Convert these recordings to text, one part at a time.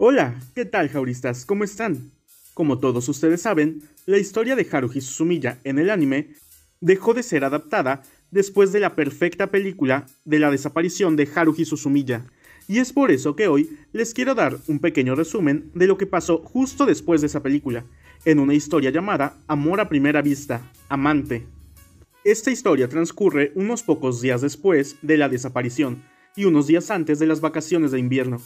Hola, ¿qué tal jauristas? ¿Cómo están? Como todos ustedes saben, la historia de Haruhi Suzumiya en el anime dejó de ser adaptada después de la perfecta película de la desaparición de Haruhi Suzumiya, y es por eso que hoy les quiero dar un pequeño resumen de lo que pasó justo después de esa película, en una historia llamada Amor a Primera Vista, Amante. Esta historia transcurre unos pocos días después de la desaparición y unos días antes de las vacaciones de invierno.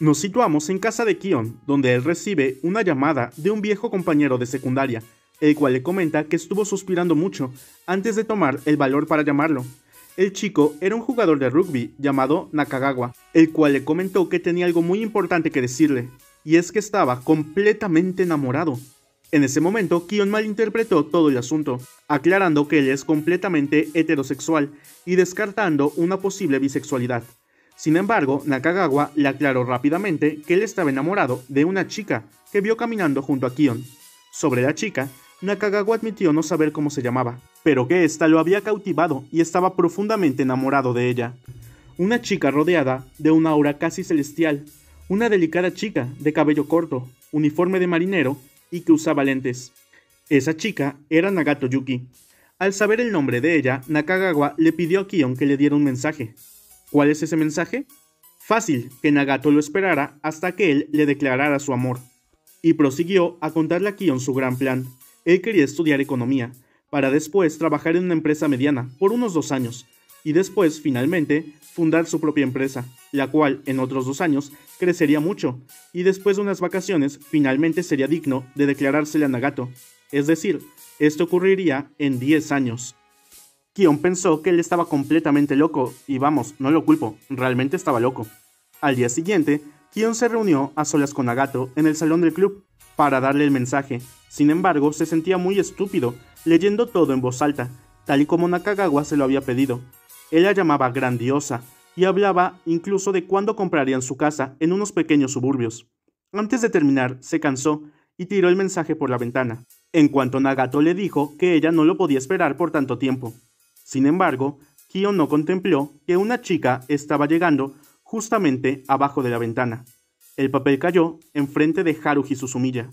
Nos situamos en casa de Kion, donde él recibe una llamada de un viejo compañero de secundaria, el cual le comenta que estuvo suspirando mucho antes de tomar el valor para llamarlo. El chico era un jugador de rugby llamado Nakagawa, el cual le comentó que tenía algo muy importante que decirle, y es que estaba completamente enamorado. En ese momento, Kion malinterpretó todo el asunto, aclarando que él es completamente heterosexual y descartando una posible bisexualidad. Sin embargo, Nakagawa le aclaró rápidamente que él estaba enamorado de una chica que vio caminando junto a Kion. Sobre la chica, Nakagawa admitió no saber cómo se llamaba, pero que ésta lo había cautivado y estaba profundamente enamorado de ella. Una chica rodeada de una aura casi celestial, una delicada chica de cabello corto, uniforme de marinero y que usaba lentes. Esa chica era Nagato Yuki. Al saber el nombre de ella, Nakagawa le pidió a Kion que le diera un mensaje. ¿Cuál es ese mensaje? Fácil, que Nagato lo esperara hasta que él le declarara su amor. Y prosiguió a contarle a Kion su gran plan. Él quería estudiar economía, para después trabajar en una empresa mediana por unos dos años, y después, finalmente, fundar su propia empresa, la cual, en otros dos años, crecería mucho, y después de unas vacaciones, finalmente sería digno de declarársele a Nagato. Es decir, esto ocurriría en 10 años. Kion pensó que él estaba completamente loco, y vamos, no lo culpo, realmente estaba loco. Al día siguiente, Kion se reunió a solas con Nagato en el salón del club para darle el mensaje. Sin embargo, se sentía muy estúpido, leyendo todo en voz alta, tal y como Nakagawa se lo había pedido. Él la llamaba grandiosa, y hablaba incluso de cuándo comprarían su casa en unos pequeños suburbios. Antes de terminar, se cansó y tiró el mensaje por la ventana, en cuanto Nagato le dijo que ella no lo podía esperar por tanto tiempo. Sin embargo, Kyo no contempló que una chica estaba llegando justamente abajo de la ventana. El papel cayó enfrente de Haruhi Suzumiya.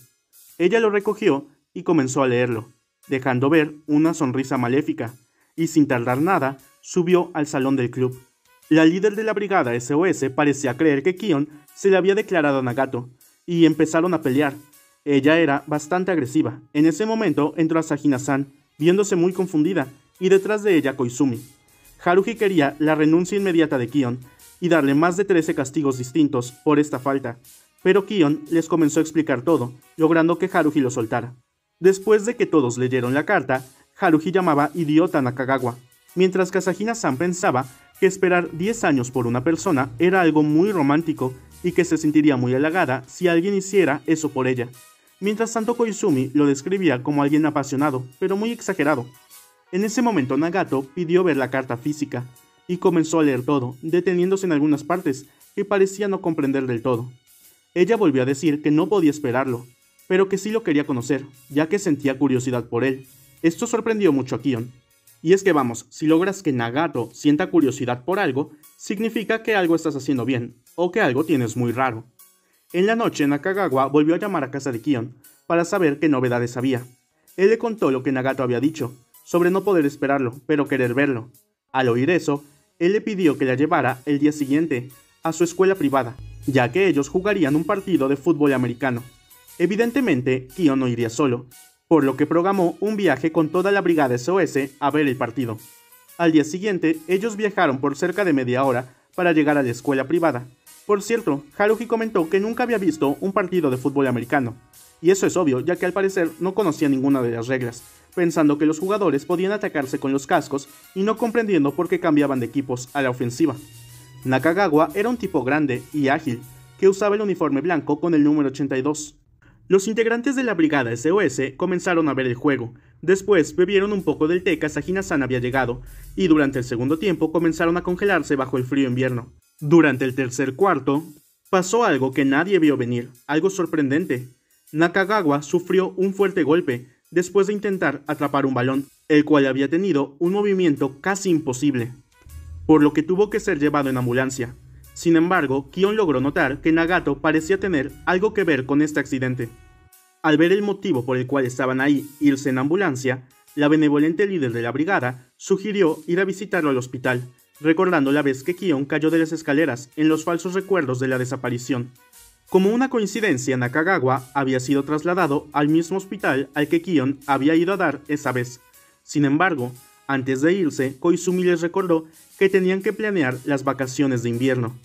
Ella lo recogió y comenzó a leerlo, dejando ver una sonrisa maléfica, y sin tardar nada, subió al salón del club. La líder de la brigada SOS parecía creer que Kion se le había declarado a Nagato, y empezaron a pelear. Ella era bastante agresiva. En ese momento entró Asahina-san, viéndose muy confundida, y detrás de ella Koizumi. Haruhi quería la renuncia inmediata de Kion y darle más de 13 castigos distintos por esta falta, pero Kion les comenzó a explicar todo, logrando que Haruhi lo soltara. Después de que todos leyeron la carta, Haruhi llamaba idiota Nakagawa, mientras que Asahina-san pensaba que esperar 10 años por una persona era algo muy romántico y que se sentiría muy halagada si alguien hiciera eso por ella. Mientras tanto Koizumi lo describía como alguien apasionado, pero muy exagerado, en ese momento Nagato pidió ver la carta física y comenzó a leer todo, deteniéndose en algunas partes que parecía no comprender del todo. Ella volvió a decir que no podía esperarlo, pero que sí lo quería conocer, ya que sentía curiosidad por él. Esto sorprendió mucho a Kion. Y es que vamos, si logras que Nagato sienta curiosidad por algo, significa que algo estás haciendo bien, o que algo tienes muy raro. En la noche Nakagawa volvió a llamar a casa de Kion, para saber qué novedades había. Él le contó lo que Nagato había dicho, sobre no poder esperarlo, pero querer verlo. Al oír eso, él le pidió que la llevara el día siguiente a su escuela privada, ya que ellos jugarían un partido de fútbol americano. Evidentemente, Kyo no iría solo, por lo que programó un viaje con toda la brigada SOS a ver el partido. Al día siguiente, ellos viajaron por cerca de media hora para llegar a la escuela privada. Por cierto, Haruhi comentó que nunca había visto un partido de fútbol americano, y eso es obvio, ya que al parecer no conocía ninguna de las reglas, pensando que los jugadores podían atacarse con los cascos y no comprendiendo por qué cambiaban de equipos a la ofensiva. Nakagawa era un tipo grande y ágil, que usaba el uniforme blanco con el número 82. Los integrantes de la brigada SOS comenzaron a ver el juego, después bebieron un poco del té que Asahina-san había llegado, y durante el segundo tiempo comenzaron a congelarse bajo el frío invierno. Durante el tercer cuarto, pasó algo que nadie vio venir, algo sorprendente. Nakagawa sufrió un fuerte golpe, después de intentar atrapar un balón, el cual había tenido un movimiento casi imposible, por lo que tuvo que ser llevado en ambulancia. Sin embargo, Kion logró notar que Nagato parecía tener algo que ver con este accidente. Al ver el motivo por el cual estaban ahí irse en ambulancia, la benevolente líder de la brigada sugirió ir a visitarlo al hospital, recordando la vez que Kion cayó de las escaleras en los falsos recuerdos de la desaparición. Como una coincidencia, Nakagawa había sido trasladado al mismo hospital al que Kion había ido a dar esa vez. Sin embargo, antes de irse, Koizumi les recordó que tenían que planear las vacaciones de invierno.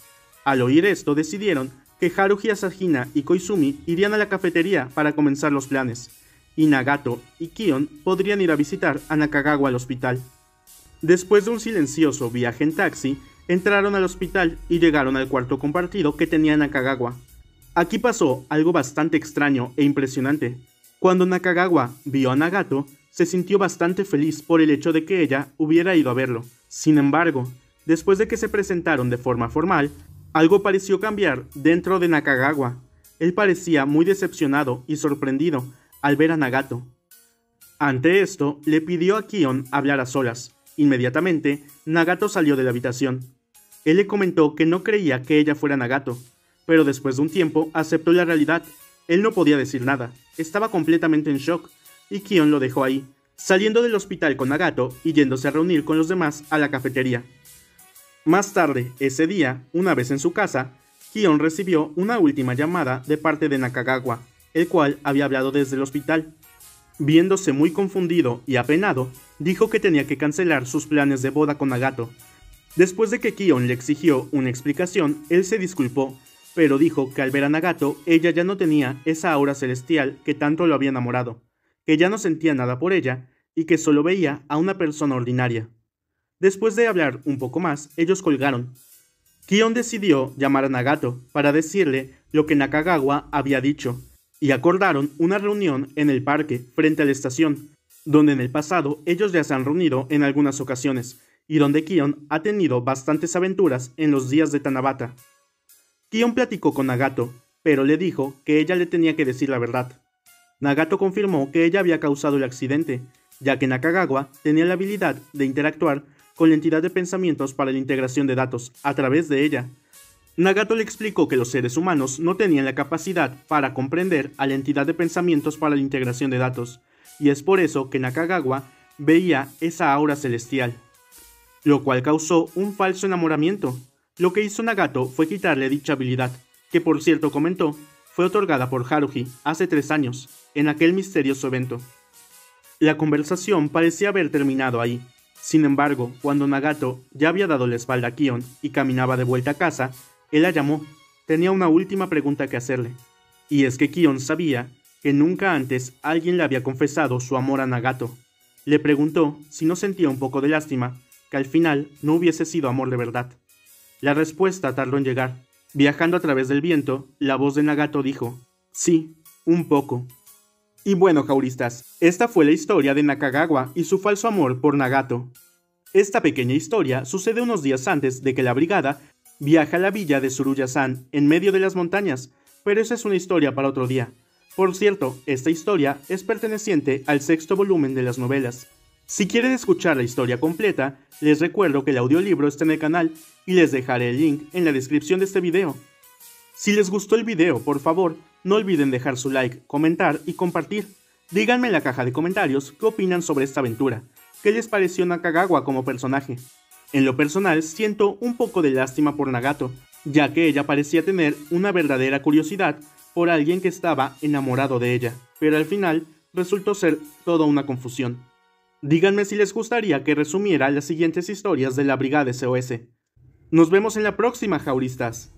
Al oír esto, decidieron que Haruhi Asahina y Koizumi irían a la cafetería para comenzar los planes, y Nagato y Kion podrían ir a visitar a Nakagawa al hospital. Después de un silencioso viaje en taxi, entraron al hospital y llegaron al cuarto compartido que tenía Nakagawa. Aquí pasó algo bastante extraño e impresionante. Cuando Nakagawa vio a Nagato, se sintió bastante feliz por el hecho de que ella hubiera ido a verlo. Sin embargo, después de que se presentaron de forma formal, algo pareció cambiar dentro de Nakagawa. Él parecía muy decepcionado y sorprendido al ver a Nagato. Ante esto, le pidió a Kion hablar a solas. Inmediatamente, Nagato salió de la habitación. Él le comentó que no creía que ella fuera Nagato, pero después de un tiempo aceptó la realidad. Él no podía decir nada, estaba completamente en shock, y Kion lo dejó ahí, saliendo del hospital con Nagato y yéndose a reunir con los demás a la cafetería. Más tarde, ese día, una vez en su casa, Kion recibió una última llamada de parte de Nakagawa, el cual había hablado desde el hospital. Viéndose muy confundido y apenado, dijo que tenía que cancelar sus planes de boda con Nagato. Después de que Kion le exigió una explicación, él se disculpó, pero dijo que al ver a Nagato ella ya no tenía esa aura celestial que tanto lo había enamorado, que ya no sentía nada por ella y que solo veía a una persona ordinaria. Después de hablar un poco más, ellos colgaron. Kion decidió llamar a Nagato para decirle lo que Nakagawa había dicho, y acordaron una reunión en el parque frente a la estación, donde en el pasado ellos ya se han reunido en algunas ocasiones, y donde Kion ha tenido bastantes aventuras en los días de Tanabata. Kion platicó con Nagato, pero le dijo que ella le tenía que decir la verdad. Nagato confirmó que ella había causado el accidente, ya que Nakagawa tenía la habilidad de interactuar con la entidad de pensamientos para la integración de datos a través de ella. Nagato le explicó que los seres humanos no tenían la capacidad para comprender a la entidad de pensamientos para la integración de datos, y es por eso que Nakagawa veía esa aura celestial, lo cual causó un falso enamoramiento. Lo que hizo Nagato fue quitarle dicha habilidad, que por cierto comentó, fue otorgada por Haruhi hace tres años, en aquel misterioso evento. La conversación parecía haber terminado ahí. Sin embargo, cuando Nagato ya había dado la espalda a Kion y caminaba de vuelta a casa, él la llamó. Tenía una última pregunta que hacerle. Y es que Kion sabía que nunca antes alguien le había confesado su amor a Nagato. Le preguntó si no sentía un poco de lástima que al final no hubiese sido amor de verdad. La respuesta tardó en llegar. Viajando a través del viento, la voz de Nagato dijo, Sí, un poco. Y bueno, jauristas, esta fue la historia de Nakagawa y su falso amor por Nagato. Esta pequeña historia sucede unos días antes de que la brigada viaje a la villa de Suruya-san en medio de las montañas, pero esa es una historia para otro día. Por cierto, esta historia es perteneciente al sexto volumen de las novelas. Si quieren escuchar la historia completa, les recuerdo que el audiolibro está en el canal y les dejaré el link en la descripción de este video. Si les gustó el video, por favor, no olviden dejar su like, comentar y compartir. Díganme en la caja de comentarios qué opinan sobre esta aventura, qué les pareció Nakagawa como personaje. En lo personal, siento un poco de lástima por Nagato, ya que ella parecía tener una verdadera curiosidad por alguien que estaba enamorado de ella, pero al final resultó ser toda una confusión. Díganme si les gustaría que resumiera las siguientes historias de la Brigada SOS. Nos vemos en la próxima, jauristas.